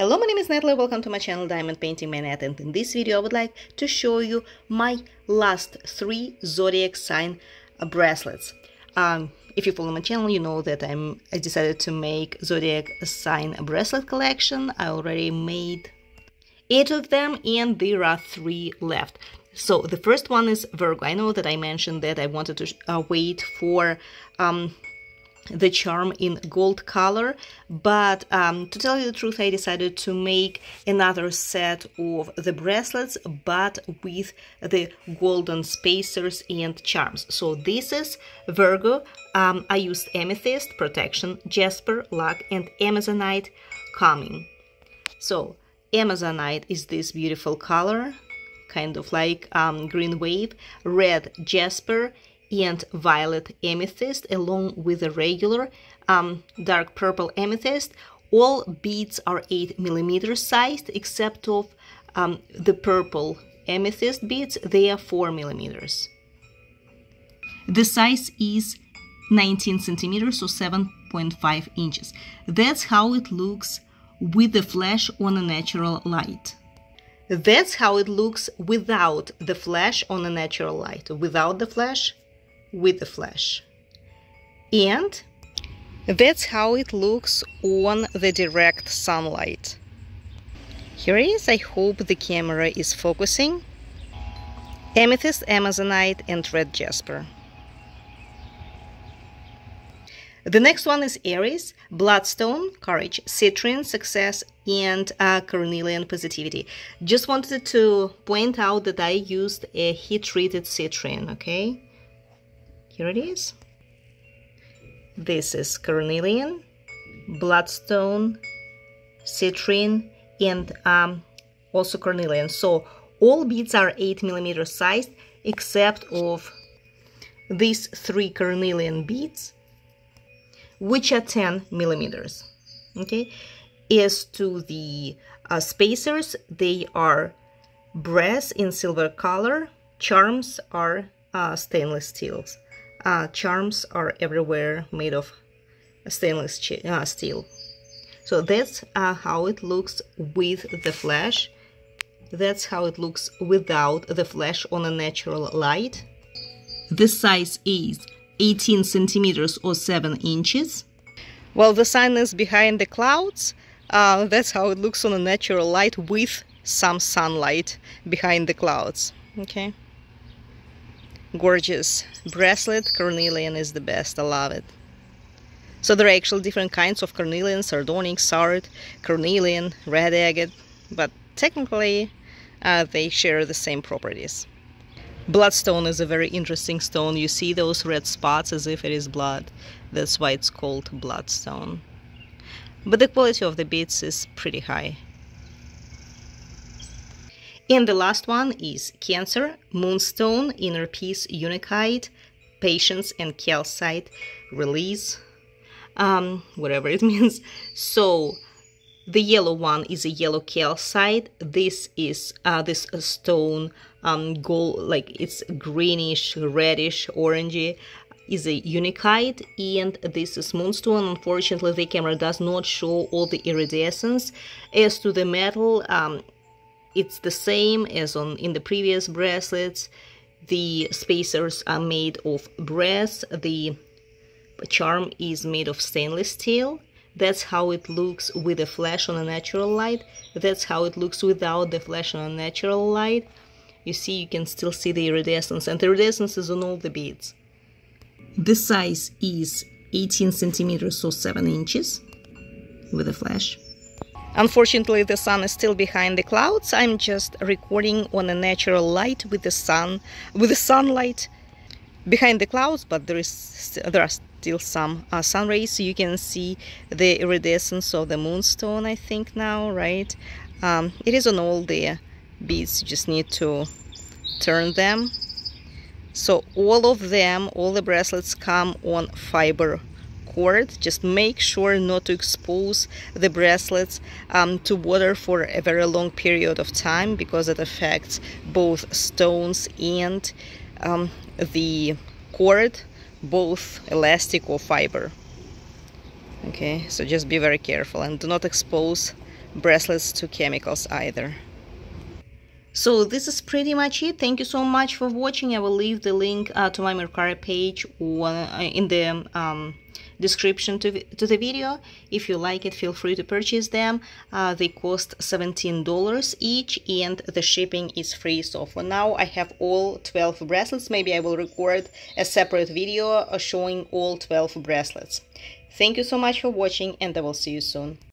Hello, my name is Natalie. Welcome to my channel Diamond Painting by Nat and in this video I would like to show you my last three zodiac sign bracelets. Um, if you follow my channel, you know that I'm I decided to make zodiac sign bracelet collection. I already made eight of them and there are three left. So the first one is Virgo. I know that I mentioned that I wanted to uh, wait for um, the charm in gold color but um, to tell you the truth I decided to make another set of the bracelets but with the golden spacers and charms. So this is Virgo um, I used amethyst protection jasper luck and amazonite calming so amazonite is this beautiful color kind of like um, green wave red jasper and violet amethyst along with a regular um, dark purple amethyst. All beads are 8 millimeters sized except of um, the purple amethyst beads, they are 4 millimeters. The size is 19 centimeters or 7.5 inches. That's how it looks with the flash on a natural light. That's how it looks without the flash on a natural light. Without the flash, with the flash. And that's how it looks on the direct sunlight. Here is, I hope the camera is focusing. Amethyst, Amazonite and Red Jasper. The next one is Aries, Bloodstone, Courage, Citrine, Success, and uh, Carnelian Positivity. Just wanted to point out that I used a heat-treated citrine, okay? Here it is. This is carnelian, bloodstone, citrine, and um, also carnelian. So all beads are 8 millimeter sized except of these three carnelian beads, which are 10 millimeters. Okay. As to the uh, spacers, they are brass in silver color. Charms are uh, stainless steels uh, charms are everywhere made of stainless uh, steel. So that's uh, how it looks with the flash. That's how it looks without the flash on a natural light. The size is 18 centimeters or 7 inches. While the sun is behind the clouds, uh, that's how it looks on a natural light with some sunlight behind the clouds. Okay gorgeous bracelet. Carnelian is the best. I love it. So there are actually different kinds of carnelian sardonyx sard carnelian red agate but technically uh, they share the same properties. Bloodstone is a very interesting stone. You see those red spots as if it is blood. That's why it's called bloodstone. But the quality of the beads is pretty high and the last one is Cancer, Moonstone, Inner Peace, Unakite, Patience, and Calcite, Release, um, whatever it means. So the yellow one is a yellow calcite. This is uh, this stone, um, gold, like it's greenish, reddish, orangey is a unakite and this is moonstone unfortunately the camera does not show all the iridescence as to the metal um, it's the same as on in the previous bracelets. The spacers are made of brass. The charm is made of stainless steel. That's how it looks with the flash on a natural light. That's how it looks without the flash on a natural light. You see, you can still see the iridescence, and the iridescence is on all the beads. The size is 18 centimeters or 7 inches with a flash. Unfortunately, the sun is still behind the clouds. I'm just recording on a natural light with the sun, with the sunlight behind the clouds, but there is there are still some uh, sun rays. You can see the iridescence of the moonstone. I think now, right? Um, it is on all the beads. You just need to turn them. So all of them, all the bracelets come on fiber cord just make sure not to expose the bracelets um, to water for a very long period of time because it affects both stones and um, the cord both elastic or fiber okay so just be very careful and do not expose bracelets to chemicals either. So this is pretty much it. Thank you so much for watching. I will leave the link uh, to my Mercari page uh, in the um, description to, to the video. If you like it, feel free to purchase them. Uh, they cost $17 each and the shipping is free. So for now, I have all 12 bracelets. Maybe I will record a separate video showing all 12 bracelets. Thank you so much for watching and I will see you soon.